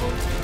level.